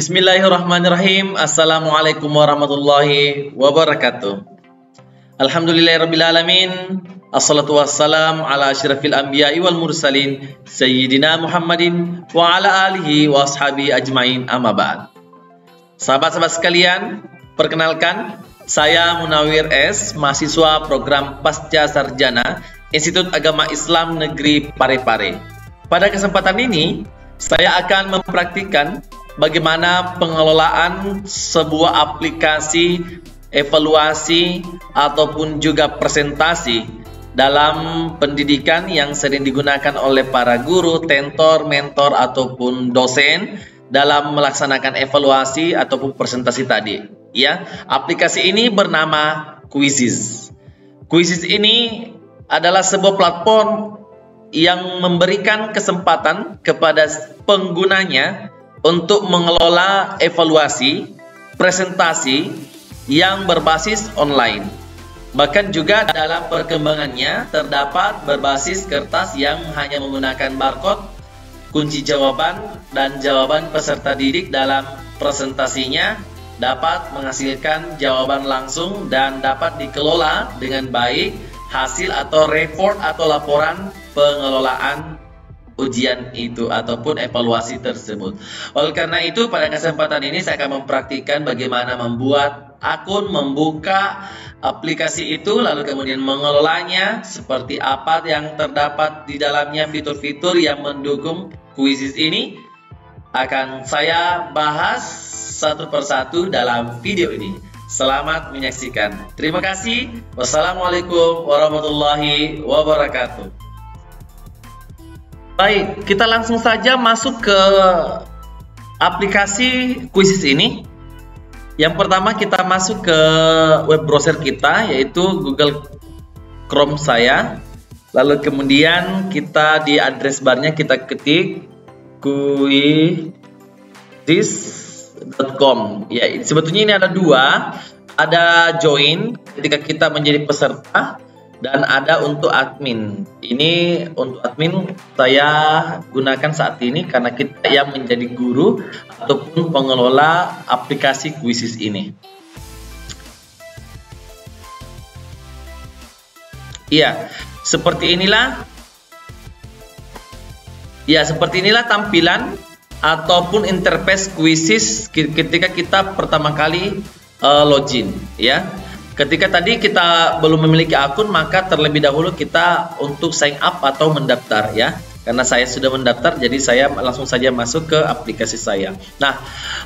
Bismillahirrahmanirrahim. Assalamualaikum warahmatullahi wabarakatuh. Alhamdulillahirrahmanirrahim. Assalatu wassalam ala asyrafil anbiya'i wal mursalin Sayyidina Muhammadin wa ala alihi wa ashabi ajmain amma ba'd Sahabat-sahabat sekalian, perkenalkan saya Munawir S, mahasiswa program Pasca Sarjana Institut Agama Islam Negeri Parepare. Pada kesempatan ini, saya akan mempraktikkan bagaimana pengelolaan sebuah aplikasi evaluasi ataupun juga presentasi dalam pendidikan yang sering digunakan oleh para guru, tentor, mentor ataupun dosen dalam melaksanakan evaluasi ataupun presentasi tadi. Ya, aplikasi ini bernama Quizzes. Quizzes ini adalah sebuah platform yang memberikan kesempatan kepada penggunanya untuk mengelola evaluasi, presentasi yang berbasis online. Bahkan juga dalam perkembangannya terdapat berbasis kertas yang hanya menggunakan barcode, kunci jawaban, dan jawaban peserta didik dalam presentasinya dapat menghasilkan jawaban langsung dan dapat dikelola dengan baik hasil atau report atau laporan pengelolaan ujian itu ataupun evaluasi tersebut. Oleh karena itu pada kesempatan ini saya akan mempraktikkan bagaimana membuat akun, membuka aplikasi itu lalu kemudian mengelolanya seperti apa yang terdapat di dalamnya fitur-fitur yang mendukung kuisis ini akan saya bahas satu persatu dalam video ini. Selamat menyaksikan. Terima kasih. Wassalamualaikum warahmatullahi wabarakatuh. Baik, kita langsung saja masuk ke aplikasi Quizzes ini. Yang pertama kita masuk ke web browser kita yaitu Google Chrome saya. Lalu kemudian kita di address barnya kita ketik quizzes.com. Ya, sebetulnya ini ada dua, ada join ketika kita menjadi peserta dan ada untuk admin. Ini untuk admin saya gunakan saat ini karena kita yang menjadi guru ataupun pengelola aplikasi Quizzes ini. Iya, seperti inilah Ya, seperti inilah tampilan ataupun interface Quizzes ketika kita pertama kali uh, login ya. Ketika tadi kita belum memiliki akun, maka terlebih dahulu kita untuk sign up atau mendaftar ya. Karena saya sudah mendaftar, jadi saya langsung saja masuk ke aplikasi saya. Nah,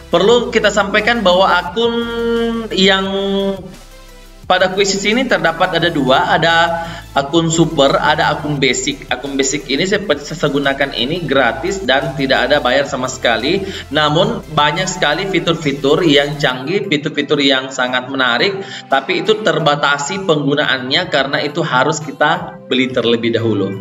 perlu kita sampaikan bahwa akun yang pada kuisis ini terdapat ada dua, ada akun super, ada akun basic. Akun basic ini seperti saya gunakan ini gratis dan tidak ada bayar sama sekali. Namun banyak sekali fitur-fitur yang canggih, fitur-fitur yang sangat menarik, tapi itu terbatasi penggunaannya karena itu harus kita beli terlebih dahulu.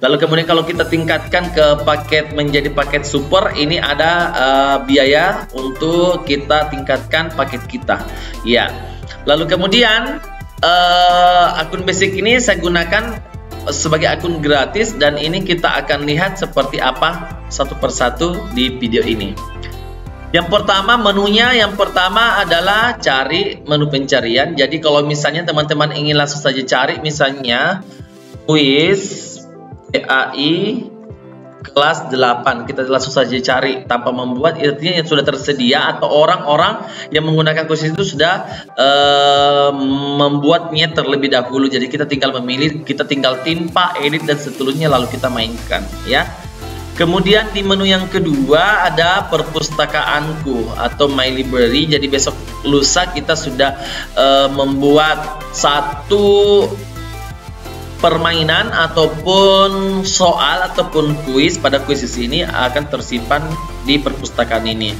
Lalu kemudian kalau kita tingkatkan ke paket menjadi paket super, ini ada uh, biaya untuk kita tingkatkan paket kita. Ya. Lalu kemudian uh, akun basic ini saya gunakan sebagai akun gratis dan ini kita akan lihat seperti apa satu persatu di video ini. Yang pertama menunya yang pertama adalah cari menu pencarian. Jadi kalau misalnya teman-teman ingin langsung saja cari misalnya quiz AI kelas 8 kita langsung saja cari tanpa membuat. Artinya yang sudah tersedia atau orang-orang yang menggunakan kursus itu sudah uh, membuatnya terlebih dahulu. Jadi kita tinggal memilih kita tinggal timpa edit dan seterusnya lalu kita mainkan ya. Kemudian di menu yang kedua ada perpustakaanku atau my library. Jadi besok lusa kita sudah uh, membuat satu permainan ataupun soal ataupun kuis pada kuis ini akan tersimpan di perpustakaan ini.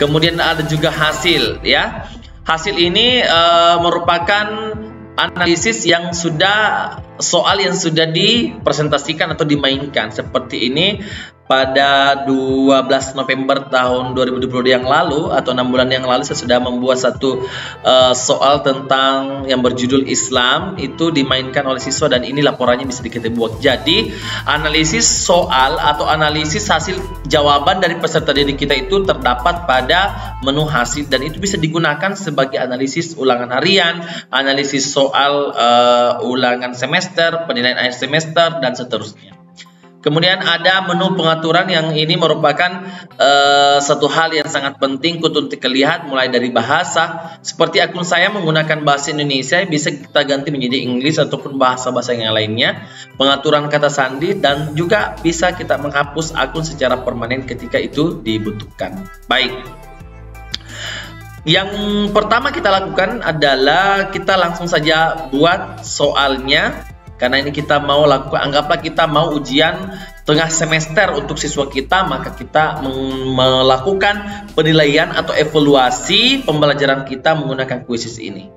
Kemudian ada juga hasil ya. Hasil ini uh, merupakan analisis yang sudah soal yang sudah dipresentasikan atau dimainkan seperti ini pada 12 November tahun 2020 yang lalu atau enam bulan yang lalu saya sudah membuat satu uh, soal tentang yang berjudul Islam itu dimainkan oleh siswa dan ini laporannya bisa kita buat. Jadi analisis soal atau analisis hasil jawaban dari peserta didik kita itu terdapat pada menu hasil dan itu bisa digunakan sebagai analisis ulangan harian, analisis soal uh, ulangan semester, penilaian akhir semester dan seterusnya. Kemudian ada menu pengaturan yang ini merupakan uh, satu hal yang sangat penting untuk terlihat mulai dari bahasa. Seperti akun saya menggunakan bahasa Indonesia bisa kita ganti menjadi Inggris ataupun bahasa-bahasa yang lainnya. Pengaturan kata sandi dan juga bisa kita menghapus akun secara permanen ketika itu dibutuhkan. Baik. Yang pertama kita lakukan adalah kita langsung saja buat soalnya karena ini kita mau lakukan, anggaplah kita mau ujian tengah semester untuk siswa kita, maka kita melakukan penilaian atau evaluasi pembelajaran kita menggunakan kuisis ini.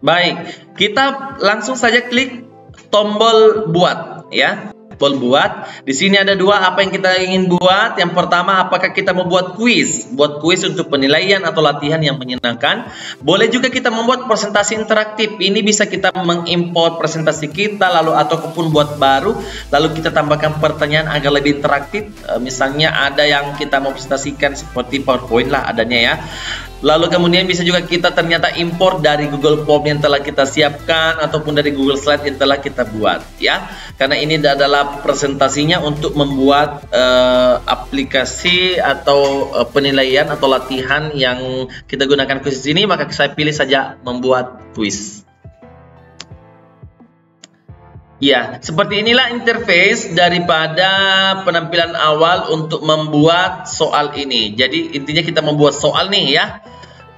Baik, kita langsung saja klik tombol buat ya buat. Di sini ada dua apa yang kita ingin buat. Yang pertama, apakah kita membuat kuis? Buat kuis untuk penilaian atau latihan yang menyenangkan. Boleh juga kita membuat presentasi interaktif. Ini bisa kita mengimport presentasi kita lalu ataupun buat baru, lalu kita tambahkan pertanyaan agar lebih interaktif. Eh, misalnya ada yang kita mau presentasikan seperti PowerPoint lah adanya ya. Lalu kemudian bisa juga kita ternyata import dari Google Form yang telah kita siapkan ataupun dari Google Slide yang telah kita buat ya. Karena ini adalah presentasinya untuk membuat uh, aplikasi atau uh, penilaian atau latihan yang kita gunakan kuis ini maka saya pilih saja membuat kuis. Ya, seperti inilah interface daripada penampilan awal untuk membuat soal ini. Jadi intinya kita membuat soal nih ya.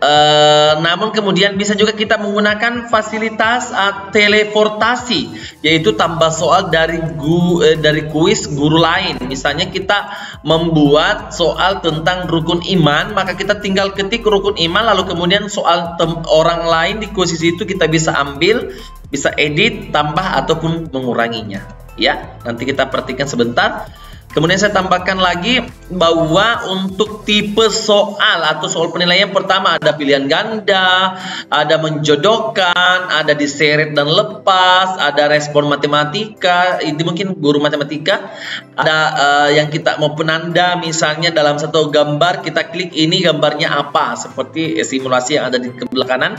Uh, namun kemudian bisa juga kita menggunakan fasilitas uh, teleportasi yaitu tambah soal dari gu, uh, dari kuis guru lain. Misalnya kita membuat soal tentang rukun iman maka kita tinggal ketik rukun iman lalu kemudian soal orang lain di kuis itu kita bisa ambil bisa edit tambah ataupun menguranginya. Ya nanti kita perhatikan sebentar Kemudian saya tambahkan lagi bahwa untuk tipe soal atau soal penilaian pertama ada pilihan ganda, ada menjodohkan, ada diseret dan lepas, ada respon matematika, itu mungkin guru matematika, ada uh, yang kita mau penanda misalnya dalam satu gambar kita klik ini gambarnya apa seperti simulasi yang ada di sebelah kanan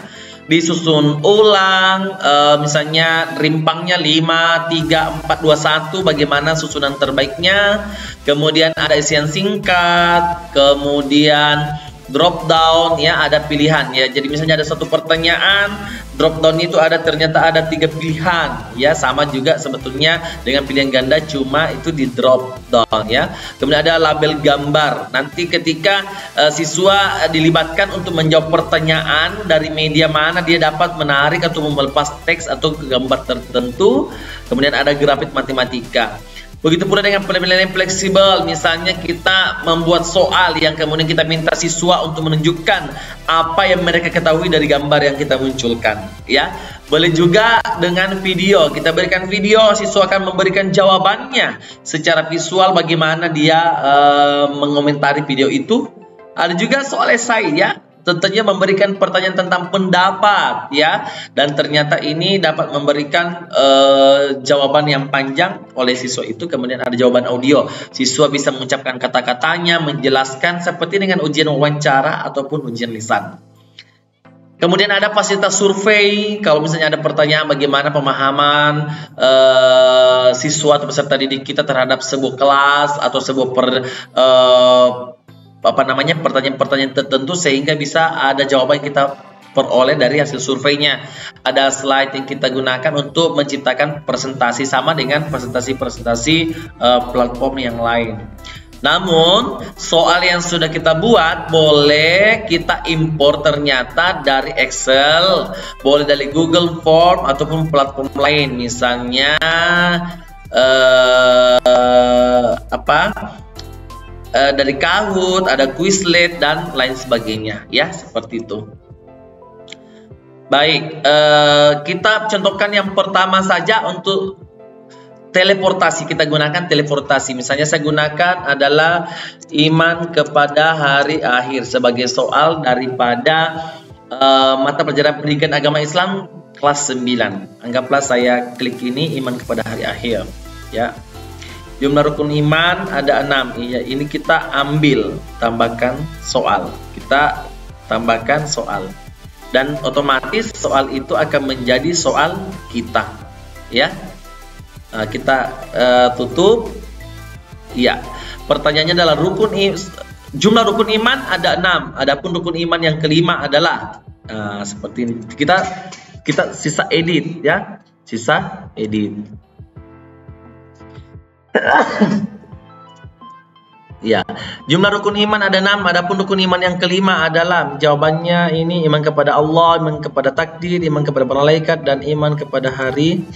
disusun ulang uh, misalnya rimpangnya 5 3 4 2 1 bagaimana susunan terbaiknya. Kemudian ada isian singkat kemudian drop down ya ada pilihan ya. Jadi misalnya ada satu pertanyaan drop down itu ada ternyata ada tiga pilihan ya. Sama juga sebetulnya dengan pilihan ganda cuma itu di drop down ya. Kemudian ada label gambar. Nanti ketika uh, siswa dilibatkan untuk menjawab pertanyaan dari media mana dia dapat menarik atau melepas teks atau gambar tertentu. Kemudian ada grafik matematika Begitu pula dengan penilaian fleksibel, misalnya kita membuat soal yang kemudian kita minta siswa untuk menunjukkan apa yang mereka ketahui dari gambar yang kita munculkan, ya. Boleh juga dengan video, kita berikan video, siswa akan memberikan jawabannya secara visual bagaimana dia uh, mengomentari video itu. Ada juga soal esai ya, tentunya memberikan pertanyaan tentang pendapat ya. Dan ternyata ini dapat memberikan uh, jawaban yang panjang oleh siswa itu. Kemudian ada jawaban audio. Siswa bisa mengucapkan kata-katanya menjelaskan seperti dengan ujian wawancara ataupun ujian lisan. Kemudian ada fasilitas survei, kalau misalnya ada pertanyaan bagaimana pemahaman uh, siswa atau peserta didik kita terhadap sebuah kelas atau sebuah per, uh, apa namanya pertanyaan-pertanyaan tertentu sehingga bisa ada jawaban yang kita peroleh dari hasil surveinya. Ada slide yang kita gunakan untuk menciptakan presentasi sama dengan presentasi-presentasi uh, platform yang lain. Namun, soal yang sudah kita buat boleh kita impor ternyata dari Excel, boleh dari Google Form ataupun platform lain, misalnya uh, apa? Uh, dari Kahoot, ada Quizlet dan lain sebagainya ya seperti itu. Baik, uh, kita contohkan yang pertama saja untuk teleportasi. Kita gunakan teleportasi. Misalnya saya gunakan adalah iman kepada hari akhir sebagai soal daripada uh, mata pelajaran pendidikan agama Islam kelas 9. Anggaplah saya klik ini iman kepada hari akhir. Ya, Jumlah rukun iman ada enam. Iya, ini kita ambil, tambahkan soal. Kita tambahkan soal. Dan otomatis soal itu akan menjadi soal kita. Ya. Nah, kita uh, tutup. Iya. Pertanyaannya adalah rukun jumlah rukun iman ada enam. Adapun rukun iman yang kelima adalah uh, seperti ini. Kita kita sisa edit ya. Sisa edit. ya, jumlah rukun iman ada enam. Adapun rukun iman yang kelima adalah jawabannya ini iman kepada Allah, iman kepada takdir, iman kepada malaikat dan iman kepada hari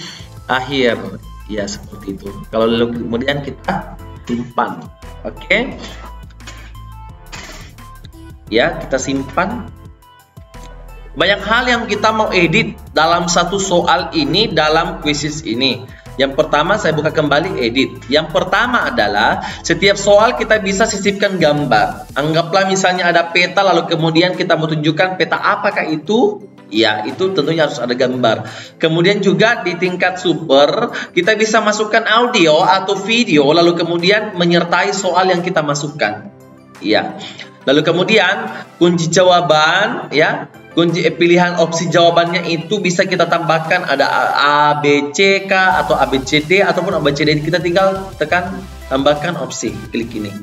akhir. Ya seperti itu. Kalau lalu kemudian kita simpan, oke? Okay? Ya kita simpan. Banyak hal yang kita mau edit dalam satu soal ini dalam kuisis ini. Yang pertama saya buka kembali edit. Yang pertama adalah setiap soal kita bisa sisipkan gambar. Anggaplah misalnya ada peta lalu kemudian kita mau tunjukkan peta apakah itu? Ya, itu tentunya harus ada gambar. Kemudian juga di tingkat super, kita bisa masukkan audio atau video lalu kemudian menyertai soal yang kita masukkan. Ya. Lalu kemudian kunci jawaban ya kunci eh, pilihan opsi jawabannya itu bisa kita tambahkan ada A, B, C, K atau A, B, C, D ataupun A, B, C, D. Kita tinggal tekan tambahkan opsi, klik ini.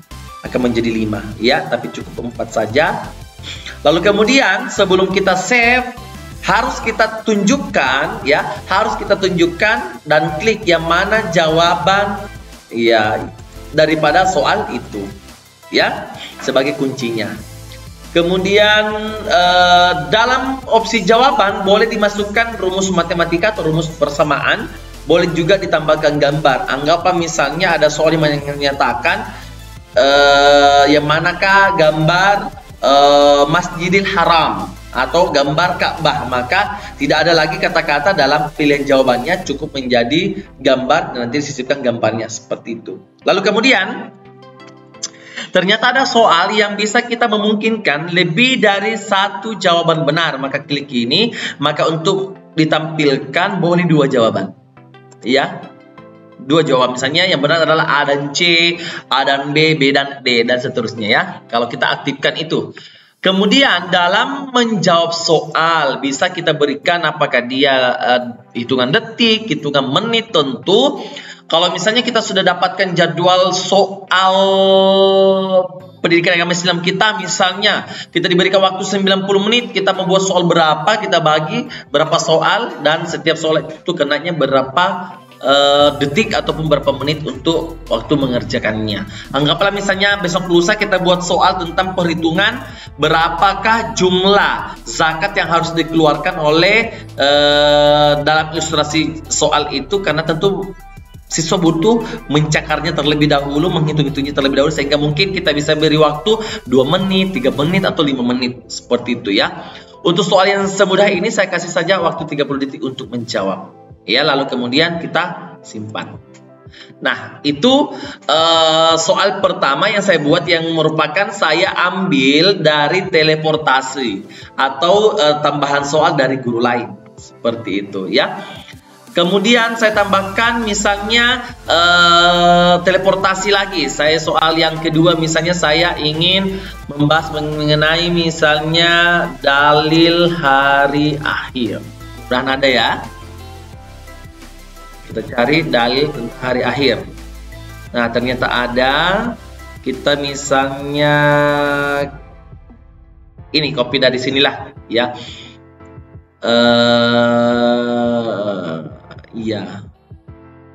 Akan menjadi 5 ya, tapi cukup 4 saja. Lalu kemudian sebelum kita save harus kita tunjukkan ya, harus kita tunjukkan dan klik yang mana jawaban ya daripada soal itu ya sebagai kuncinya. Kemudian uh, dalam opsi jawaban boleh dimasukkan rumus matematika atau rumus persamaan, boleh juga ditambahkan gambar. Anggaplah misalnya ada soal yang menyatakan uh, yang manakah gambar uh, Masjidil Haram atau gambar Ka'bah, maka tidak ada lagi kata-kata dalam pilihan jawabannya, cukup menjadi gambar dan nanti disisipkan gambarnya seperti itu. Lalu kemudian Ternyata ada soal yang bisa kita memungkinkan lebih dari satu jawaban benar. Maka klik ini, maka untuk ditampilkan boleh dua jawaban. Ya, dua jawaban misalnya yang benar adalah A dan C, A dan B, B dan D dan seterusnya ya. Kalau kita aktifkan itu. Kemudian dalam menjawab soal bisa kita berikan apakah dia uh, hitungan detik, hitungan menit tentu kalau misalnya kita sudah dapatkan jadwal soal pendidikan agama Islam kita misalnya kita diberikan waktu 90 menit kita membuat soal berapa kita bagi berapa soal dan setiap soal itu kenanya berapa uh, detik ataupun berapa menit untuk waktu mengerjakannya. Anggaplah misalnya besok lusa kita buat soal tentang perhitungan berapakah jumlah zakat yang harus dikeluarkan oleh uh, dalam ilustrasi soal itu karena tentu Siswa butuh mencakarnya terlebih dahulu, menghitung-hitungnya terlebih dahulu sehingga mungkin kita bisa beri waktu 2 menit, 3 menit atau 5 menit seperti itu ya. Untuk soal yang semudah ini saya kasih saja waktu 30 detik untuk menjawab. Ya, lalu kemudian kita simpan. Nah, itu uh, soal pertama yang saya buat yang merupakan saya ambil dari teleportasi atau uh, tambahan soal dari guru lain. Seperti itu ya. Kemudian saya tambahkan misalnya uh, teleportasi lagi. Saya soal yang kedua misalnya saya ingin membahas mengenai misalnya dalil hari akhir. Mudah ada ya. Kita cari dalil hari akhir. Nah, ternyata ada. Kita misalnya ini copy dari sinilah ya. Uh, Iya.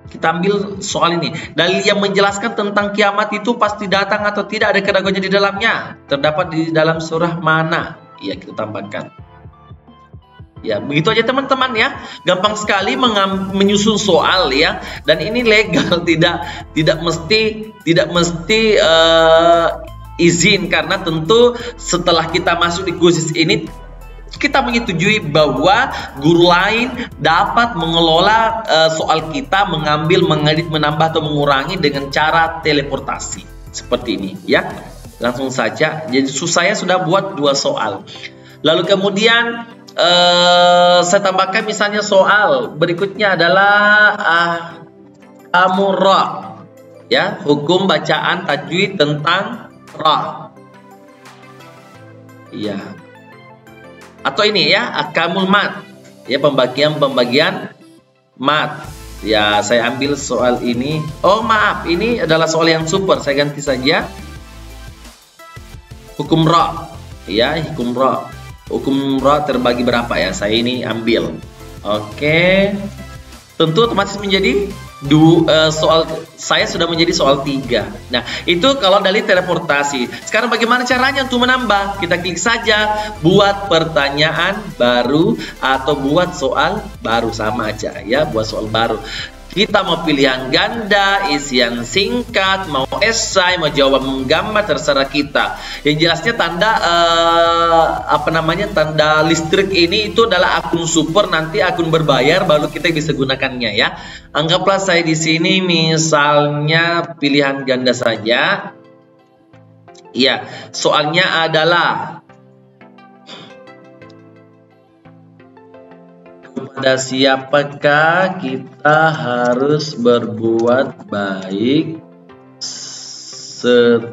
Kita ambil soal ini. Dalil yang menjelaskan tentang kiamat itu pasti datang atau tidak ada keraguannya di dalamnya. Terdapat di dalam surah mana? Iya, kita tambahkan. Ya, begitu aja teman-teman ya. Gampang sekali menyusun soal ya. Dan ini legal, tidak tidak mesti tidak mesti uh, izin karena tentu setelah kita masuk di kursus ini kita menyetujui bahwa guru lain dapat mengelola uh, soal kita mengambil, mengedit, menambah atau mengurangi dengan cara teleportasi seperti ini ya. Langsung saja. Jadi saya sudah buat dua soal. Lalu kemudian uh, saya tambahkan misalnya soal berikutnya adalah uh, amura ya, hukum bacaan tajwid tentang ra. Iya, atau ini ya akamul mat ya pembagian-pembagian mat ya saya ambil soal ini. Oh maaf ini adalah soal yang super. Saya ganti saja. Hukum ra. Ya hukum ra. Hukum ra terbagi berapa ya? Saya ini ambil. Oke. Tentu otomatis menjadi du, uh, soal saya sudah menjadi soal tiga. Nah, itu kalau dari teleportasi. Sekarang bagaimana caranya untuk menambah? Kita klik saja buat pertanyaan baru atau buat soal baru sama aja ya, buat soal baru. Kita mau pilihan ganda, isian singkat, mau esai, mau jawab menggambar terserah kita. Yang jelasnya tanda uh, apa namanya tanda listrik ini itu adalah akun super nanti akun berbayar baru kita bisa gunakannya ya. Anggaplah saya di sini misalnya pilihan ganda saja. Ya, soalnya adalah kepada siapakah kita harus berbuat baik setelah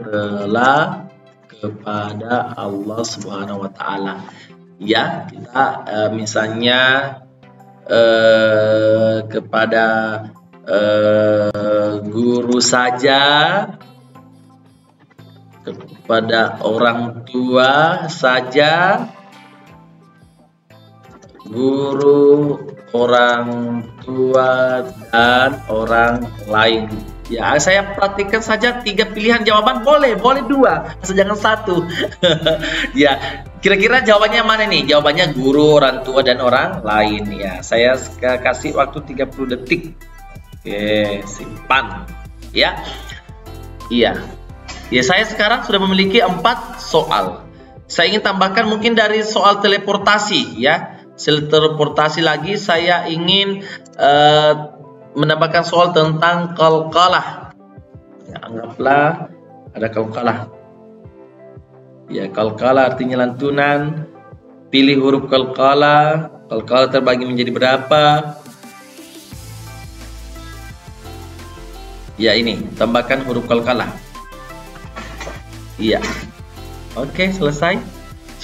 kepada Allah Subhanahu wa taala. Ya, kita uh, misalnya uh, kepada uh, guru saja kepada orang tua saja guru, orang tua, dan orang lain. Ya, saya perhatikan saja tiga pilihan jawaban boleh, boleh dua, asal jangan satu. ya, kira-kira jawabannya mana nih? Jawabannya guru, orang tua, dan orang lain. Ya, saya kasih waktu 30 detik. Oke, simpan. Ya, iya. Ya, saya sekarang sudah memiliki empat soal. Saya ingin tambahkan mungkin dari soal teleportasi, ya teleportasi lagi saya ingin uh, menambahkan soal tentang kalkalah. Ya, anggaplah ada kalkalah. Ya kalkalah artinya lantunan. Pilih huruf kalkalah. Kalkalah terbagi menjadi berapa? Ya ini tambahkan huruf kalkalah. Iya oke selesai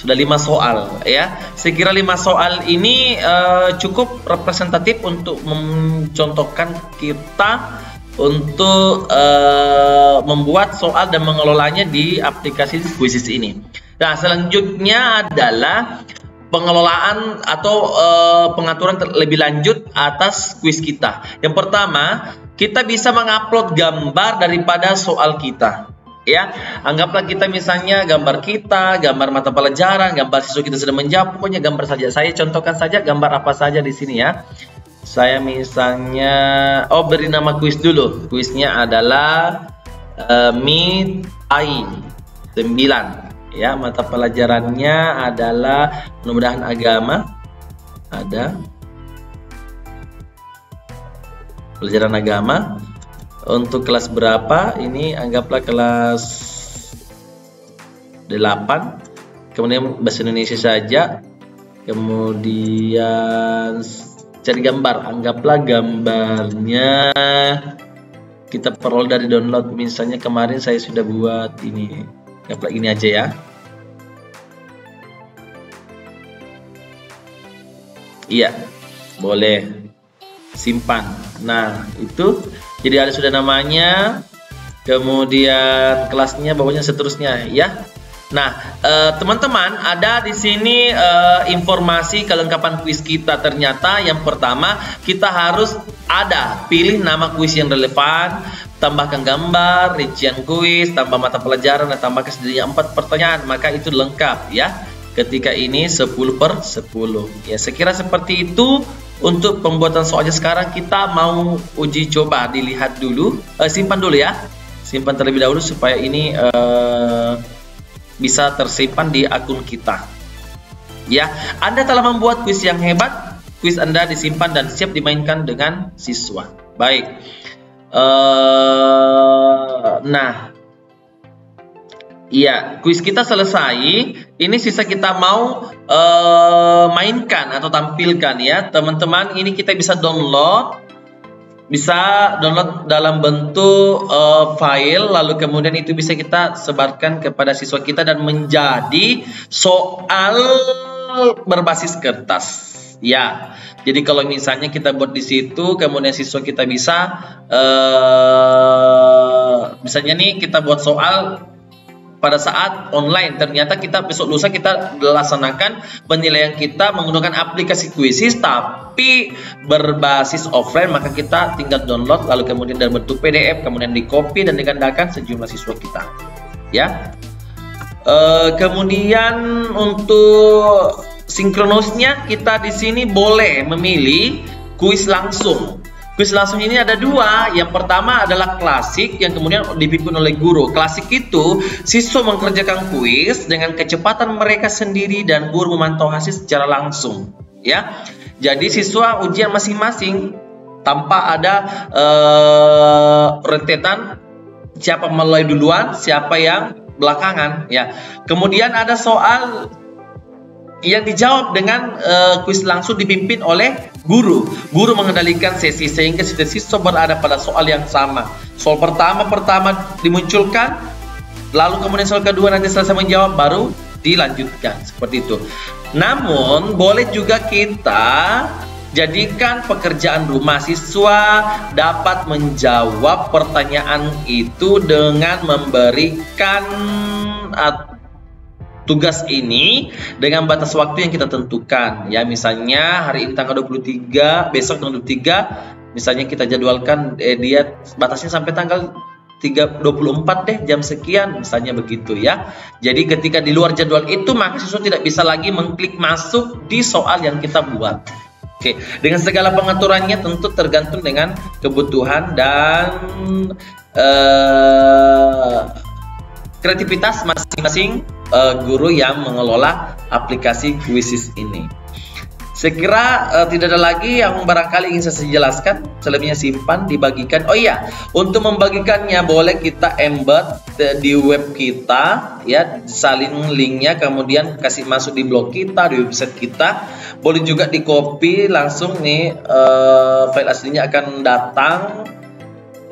sudah lima soal ya. Saya kira lima soal ini uh, cukup representatif untuk mencontohkan kita untuk uh, membuat soal dan mengelolanya di aplikasi Quizzes ini. Nah, selanjutnya adalah pengelolaan atau uh, pengaturan lebih lanjut atas quiz kita. Yang pertama, kita bisa mengupload gambar daripada soal kita ya anggaplah kita misalnya gambar kita gambar mata pelajaran gambar siswa kita sedang menjawab pokoknya gambar saja. Saya contohkan saja gambar apa saja di sini ya. Saya misalnya oh beri nama kuis dulu. Kuisnya adalah uh, Meet AI 9 ya mata pelajarannya adalah mudah-mudahan agama. Ada. Pelajaran agama untuk kelas berapa? Ini anggaplah kelas 8 kemudian bahasa Indonesia saja. Kemudian cari gambar. Anggaplah gambarnya kita perlu dari download. Misalnya kemarin saya sudah buat ini. Anggaplah ini aja ya. Iya boleh simpan nah itu jadi ada sudah namanya, kemudian kelasnya, bawahnya seterusnya ya. Nah, eh, teman-teman, eh, ada di sini eh, informasi kelengkapan kuis kita. Ternyata yang pertama kita harus ada pilih nama kuis yang relevan, tambahkan gambar, rincian kuis, tambah mata pelajaran dan tambahkan setidaknya empat pertanyaan. Maka itu lengkap ya. Ketika ini 10 per 10. Ya, sekira seperti itu untuk pembuatan soalnya sekarang kita mau uji coba dilihat dulu uh, simpan dulu ya simpan terlebih dahulu supaya ini uh, bisa tersimpan di akun kita Ya, Anda telah membuat kuis yang hebat. Kuis Anda disimpan dan siap dimainkan dengan siswa. Baik. Uh, nah, Iya, kuis kita selesai. Ini sisa kita mau uh, mainkan atau tampilkan ya, teman-teman. Ini kita bisa download, bisa download dalam bentuk uh, file, lalu kemudian itu bisa kita sebarkan kepada siswa kita dan menjadi soal berbasis kertas. Ya, jadi kalau misalnya kita buat di situ, kemudian siswa kita bisa, uh, misalnya nih kita buat soal pada saat online ternyata kita besok lusa kita laksanakan penilaian kita menggunakan aplikasi Quizzes tapi berbasis offline maka kita tinggal download lalu kemudian dalam bentuk PDF kemudian di copy dan digandakan sejumlah siswa kita. Ya. E, kemudian untuk sinkronosnya kita di sini boleh memilih kuis langsung Kuis langsung ini ada dua. Yang pertama adalah klasik yang kemudian dipimpin oleh guru. Klasik itu siswa mengerjakan kuis dengan kecepatan mereka sendiri dan guru memantau hasil secara langsung. Ya, jadi siswa ujian masing-masing tanpa ada uh, rentetan siapa mulai duluan, siapa yang belakangan. Ya, kemudian ada soal yang dijawab dengan uh, kuis langsung dipimpin oleh guru. Guru mengendalikan sesi sehingga siswa berada pada soal yang sama. Soal pertama pertama dimunculkan, lalu kemudian soal kedua nanti selesai menjawab baru dilanjutkan seperti itu. Namun boleh juga kita jadikan pekerjaan rumah siswa dapat menjawab pertanyaan itu dengan memberikan tugas ini dengan batas waktu yang kita tentukan. Ya misalnya hari ini tanggal 23 besok tanggal 23 misalnya kita jadwalkan eh, dia batasnya sampai tanggal 3, 24 deh jam sekian misalnya begitu ya. Jadi ketika di luar jadwal itu maka siswa tidak bisa lagi mengklik masuk di soal yang kita buat. Oke, dengan segala pengaturannya tentu tergantung dengan kebutuhan dan uh, kreativitas masing-masing uh, guru yang mengelola aplikasi Quizzes ini. Sekira uh, tidak ada lagi yang barangkali ingin saya jelaskan. Selebihnya simpan, dibagikan. Oh iya, untuk membagikannya boleh kita embed di web kita, ya salin linknya, kemudian kasih masuk di blog kita, di website kita. Boleh juga di copy langsung nih uh, file aslinya akan datang,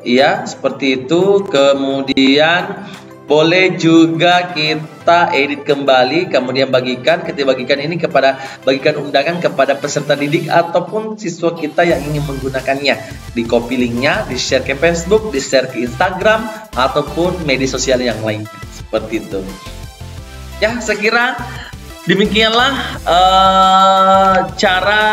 ya seperti itu. Kemudian boleh juga kita edit kembali kemudian bagikan ketika bagikan ini kepada bagikan undangan kepada peserta didik ataupun siswa kita yang ingin menggunakannya. Di copy linknya di share ke Facebook di share ke Instagram ataupun media sosial yang lain seperti itu. Ya sekira Demikianlah uh, cara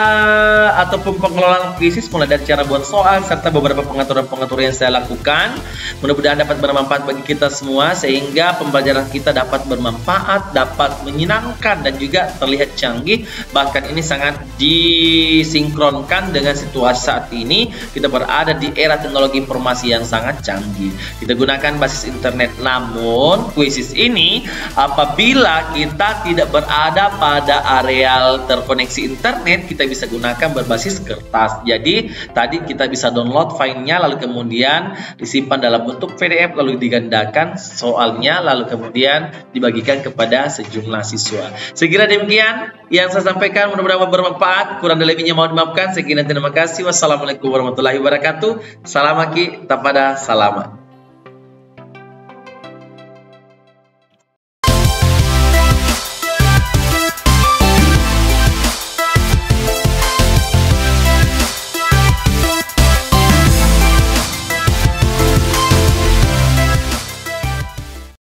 ataupun pengelolaan krisis mulai dari cara buat soal serta beberapa pengaturan-pengaturan yang saya lakukan. Mudah-mudahan dapat bermanfaat bagi kita semua sehingga pembelajaran kita dapat bermanfaat, dapat menyenangkan dan juga terlihat canggih. Bahkan ini sangat disinkronkan dengan situasi saat ini. Kita berada di era teknologi informasi yang sangat canggih. Kita gunakan basis internet namun kuisis ini apabila kita tidak berada ada pada areal terkoneksi internet kita bisa gunakan berbasis kertas. Jadi tadi kita bisa download filenya lalu kemudian disimpan dalam bentuk PDF lalu digandakan soalnya lalu kemudian dibagikan kepada sejumlah siswa. Sekira demikian yang saya sampaikan mudah-mudahan bermanfaat. Kurang lebihnya mohon dimaafkan. Sekian terima kasih. Wassalamualaikum warahmatullahi wabarakatuh. Salam aki tapada salamat.